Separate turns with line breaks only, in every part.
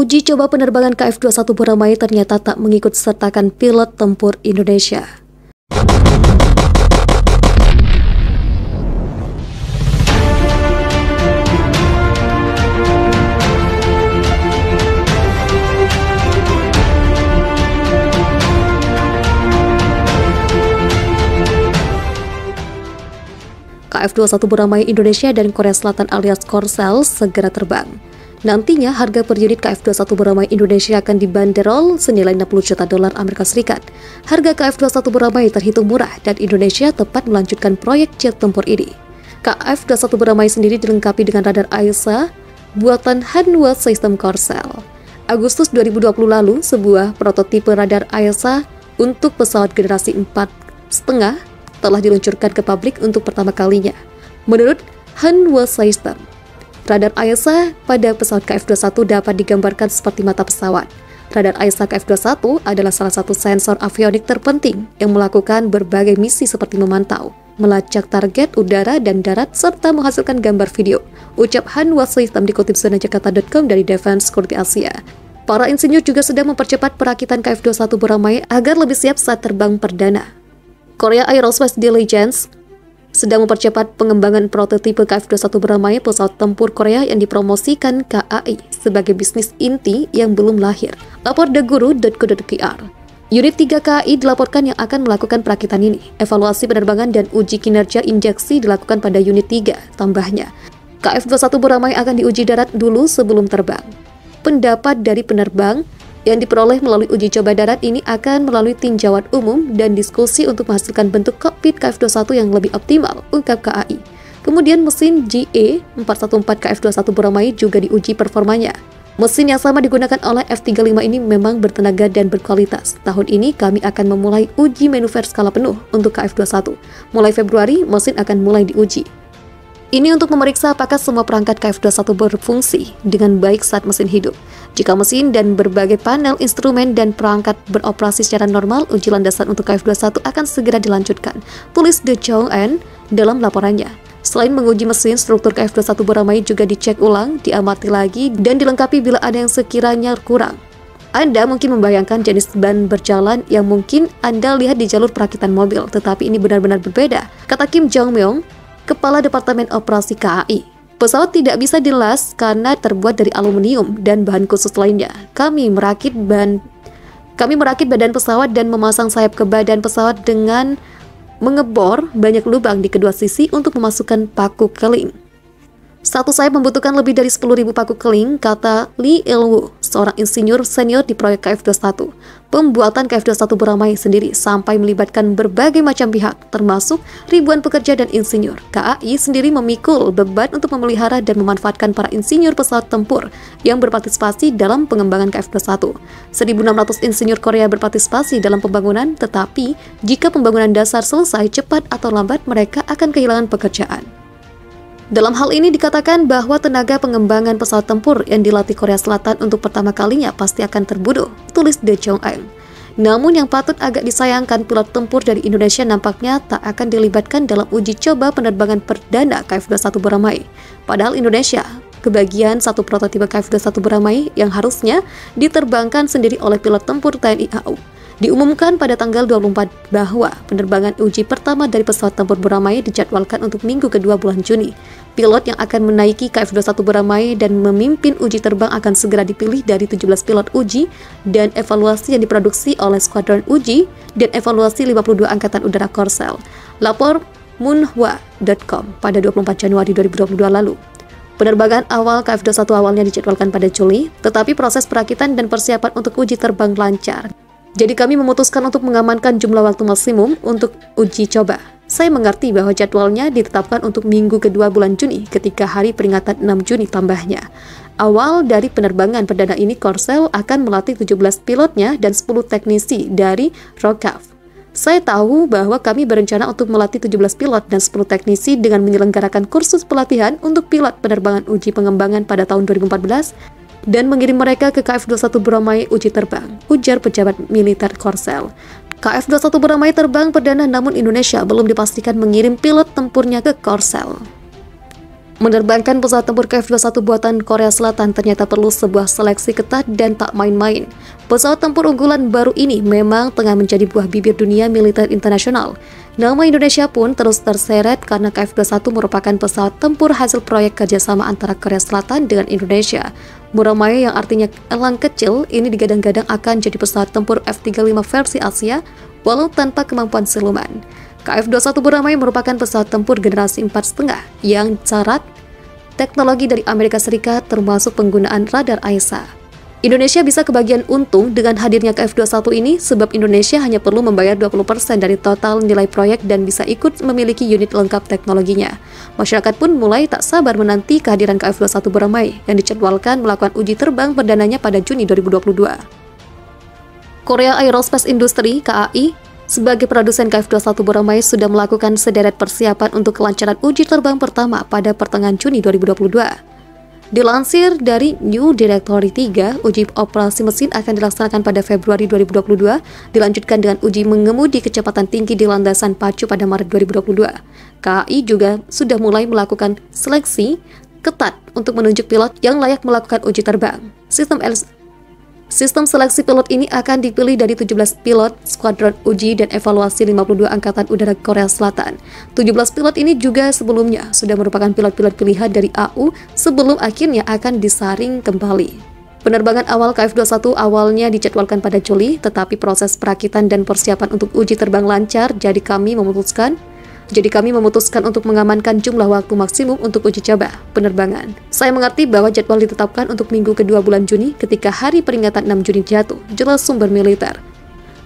Uji coba penerbangan KF-21 Buramai ternyata tak mengikut sertakan pilot tempur Indonesia. KF-21 Buramai Indonesia dan Korea Selatan alias Korsel segera terbang. Nantinya harga per unit KF-21 Buramai Indonesia akan dibanderol senilai 60 juta dolar Amerika Serikat. Harga KF-21 Buramai terhitung murah dan Indonesia tepat melanjutkan proyek jet tempur ini. KF-21 Buramai sendiri dilengkapi dengan radar AESA buatan Hanwha System Korsel. Agustus 2020 lalu, sebuah prototipe radar AESA untuk pesawat generasi 4,5 telah diluncurkan ke publik untuk pertama kalinya. Menurut Hanwha System, radar AESA pada pesawat KF-21 dapat digambarkan seperti mata pesawat. Radar AESA KF-21 adalah salah satu sensor avionik terpenting yang melakukan berbagai misi seperti memantau, melacak target udara dan darat, serta menghasilkan gambar video. Ucap Hanwha System dikutip senajakarta.com dari Defense Security Asia. Para insinyur juga sedang mempercepat perakitan KF-21 Buramai agar lebih siap saat terbang perdana. Korea Aerospace Diligence sedang mempercepat pengembangan prototipe KF-21 Bramai pesawat tempur Korea yang dipromosikan KAI sebagai bisnis inti yang belum lahir. Lapor theguru.co.kr Unit 3 KAI dilaporkan yang akan melakukan perakitan ini. Evaluasi penerbangan dan uji kinerja injeksi dilakukan pada unit 3, tambahnya. KF-21 Bramai akan diuji darat dulu sebelum terbang. Pendapat dari penerbang yang diperoleh melalui uji coba darat ini akan melalui tinjauan umum dan diskusi untuk menghasilkan bentuk kokpit KF-21 yang lebih optimal, ungkap KAI. Kemudian mesin GE414 KF-21 Buramai juga diuji performanya. Mesin yang sama digunakan oleh F-35 ini memang bertenaga dan berkualitas. Tahun ini kami akan memulai uji manuver skala penuh untuk KF-21. Mulai Februari, mesin akan mulai diuji. Ini untuk memeriksa apakah semua perangkat KF21 berfungsi dengan baik saat mesin hidup. Jika mesin dan berbagai panel instrumen dan perangkat beroperasi secara normal, uji landasan untuk KF21 akan segera dilanjutkan. Tulis The Chong dalam laporannya. Selain menguji mesin, struktur KF21 Buramai juga dicek ulang, diamati lagi, dan dilengkapi bila ada yang sekiranya kurang. Anda mungkin membayangkan jenis ban berjalan yang mungkin Anda lihat di jalur perakitan mobil, tetapi ini benar-benar berbeda, kata Kim Jong Myung, Kepala Departemen Operasi KAI. Pesawat tidak bisa dilas karena terbuat dari aluminium dan bahan khusus lainnya. Kami merakit ban kami merakit badan pesawat dan memasang sayap ke badan pesawat dengan mengebor banyak lubang di kedua sisi untuk memasukkan paku keling. Satu sayap membutuhkan lebih dari 10.000 paku keling, kata Lee Il-woo, seorang insinyur senior di proyek KF-21. Pembuatan KF-21 beramai sendiri sampai melibatkan berbagai macam pihak, termasuk ribuan pekerja dan insinyur. KAI sendiri memikul beban untuk memelihara dan memanfaatkan para insinyur pesawat tempur yang berpartisipasi dalam pengembangan KF-21. 1.600 insinyur Korea berpartisipasi dalam pembangunan, tetapi jika pembangunan dasar selesai cepat atau lambat, mereka akan kehilangan pekerjaan. Dalam hal ini dikatakan bahwa tenaga pengembangan pesawat tempur yang dilatih Korea Selatan untuk pertama kalinya pasti akan terbunuh, tulis De Eng. Namun yang patut agak disayangkan pilot tempur dari Indonesia nampaknya tak akan dilibatkan dalam uji coba penerbangan perdana KF-21 Buramai. Padahal Indonesia kebagian satu prototipe KF-21 Buramai yang harusnya diterbangkan sendiri oleh pilot tempur TNI AU. Diumumkan pada tanggal 24 bahwa penerbangan uji pertama dari pesawat tempur Buramai dijadwalkan untuk minggu kedua bulan Juni. Pilot yang akan menaiki KF-21 Buramai dan memimpin uji terbang akan segera dipilih dari 17 pilot uji dan evaluasi yang diproduksi oleh skuadron uji dan evaluasi 52 Angkatan Udara Korsel. Lapor munhua.com pada 24 Januari 2022 lalu. Penerbangan awal KF-21 awalnya dijadwalkan pada Juli, tetapi proses perakitan dan persiapan untuk uji terbang lancar. Jadi kami memutuskan untuk mengamankan jumlah waktu maksimum untuk uji coba. Saya mengerti bahwa jadwalnya ditetapkan untuk minggu kedua bulan Juni ketika hari peringatan 6 Juni tambahnya. Awal dari penerbangan perdana ini Korsel akan melatih 17 pilotnya dan 10 teknisi dari Rokav. Saya tahu bahwa kami berencana untuk melatih 17 pilot dan 10 teknisi dengan menyelenggarakan kursus pelatihan untuk pilot penerbangan uji pengembangan pada tahun 2014 dan mengirim mereka ke KF-21 Bromai uji terbang, ujar pejabat militer Korsel. KF-21 Bromai terbang perdana namun Indonesia belum dipastikan mengirim pilot tempurnya ke Korsel. Menerbangkan pesawat tempur KF-21 buatan Korea Selatan ternyata perlu sebuah seleksi ketat dan tak main-main. Pesawat tempur unggulan baru ini memang tengah menjadi buah bibir dunia militer internasional. Nama Indonesia pun terus terseret karena KF-21 merupakan pesawat tempur hasil proyek kerjasama antara Korea Selatan dengan Indonesia. Muramaya yang artinya elang kecil ini digadang-gadang akan jadi pesawat tempur F-35 versi Asia walau tanpa kemampuan siluman. KF-21 Buramai merupakan pesawat tempur generasi 4,5 yang syarat teknologi dari Amerika Serikat termasuk penggunaan radar AESA. Indonesia bisa kebagian untung dengan hadirnya KF-21 ini sebab Indonesia hanya perlu membayar 20% dari total nilai proyek dan bisa ikut memiliki unit lengkap teknologinya. Masyarakat pun mulai tak sabar menanti kehadiran KF-21 Buramai yang dijadwalkan melakukan uji terbang perdananya pada Juni 2022. Korea Aerospace Industry (KAI) sebagai produsen KF-21 Boromai sudah melakukan sederet persiapan untuk kelancaran uji terbang pertama pada pertengahan Juni 2022. Dilansir dari New Directory 3, uji operasi mesin akan dilaksanakan pada Februari 2022, dilanjutkan dengan uji mengemudi kecepatan tinggi di landasan pacu pada Maret 2022. KAI juga sudah mulai melakukan seleksi ketat untuk menunjuk pilot yang layak melakukan uji terbang. Sistem Sistem seleksi pilot ini akan dipilih dari 17 pilot skuadron uji dan evaluasi 52 Angkatan Udara Korea Selatan. 17 pilot ini juga sebelumnya sudah merupakan pilot-pilot pilihan dari AU sebelum akhirnya akan disaring kembali. Penerbangan awal KF-21 awalnya dijadwalkan pada Juli, tetapi proses perakitan dan persiapan untuk uji terbang lancar, jadi kami memutuskan jadi kami memutuskan untuk mengamankan jumlah waktu maksimum untuk uji coba penerbangan. Saya mengerti bahwa jadwal ditetapkan untuk minggu kedua bulan Juni ketika hari peringatan 6 Juni jatuh, jelas sumber militer.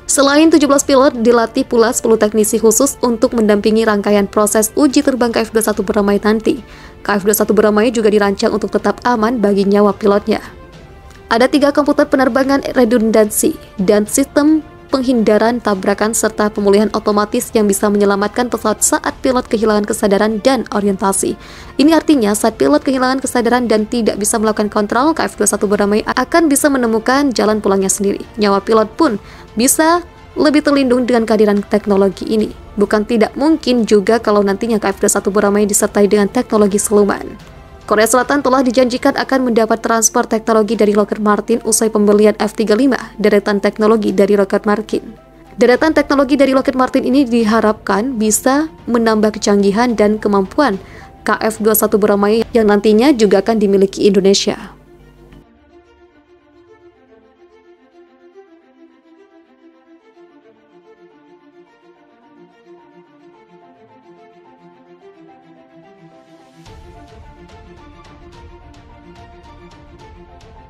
Selain 17 pilot, dilatih pula 10 teknisi khusus untuk mendampingi rangkaian proses uji terbang KF-21 Beramai nanti. KF-21 Beramai juga dirancang untuk tetap aman bagi nyawa pilotnya. Ada tiga komputer penerbangan redundansi dan sistem penghindaran tabrakan serta pemulihan otomatis yang bisa menyelamatkan pesawat saat pilot kehilangan kesadaran dan orientasi. Ini artinya saat pilot kehilangan kesadaran dan tidak bisa melakukan kontrol, KF-21 berdamai akan bisa menemukan jalan pulangnya sendiri. Nyawa pilot pun bisa lebih terlindung dengan kehadiran teknologi ini. Bukan tidak mungkin juga kalau nantinya KF-21 berdamai disertai dengan teknologi seluman. Korea Selatan telah dijanjikan akan mendapat transfer teknologi dari Lockheed Martin usai pembelian F-35, deretan teknologi dari Lockheed Martin. Deretan teknologi dari Lockheed Martin ini diharapkan bisa menambah kecanggihan dan kemampuan KF-21 Buramai yang nantinya juga akan dimiliki Indonesia. Thank you.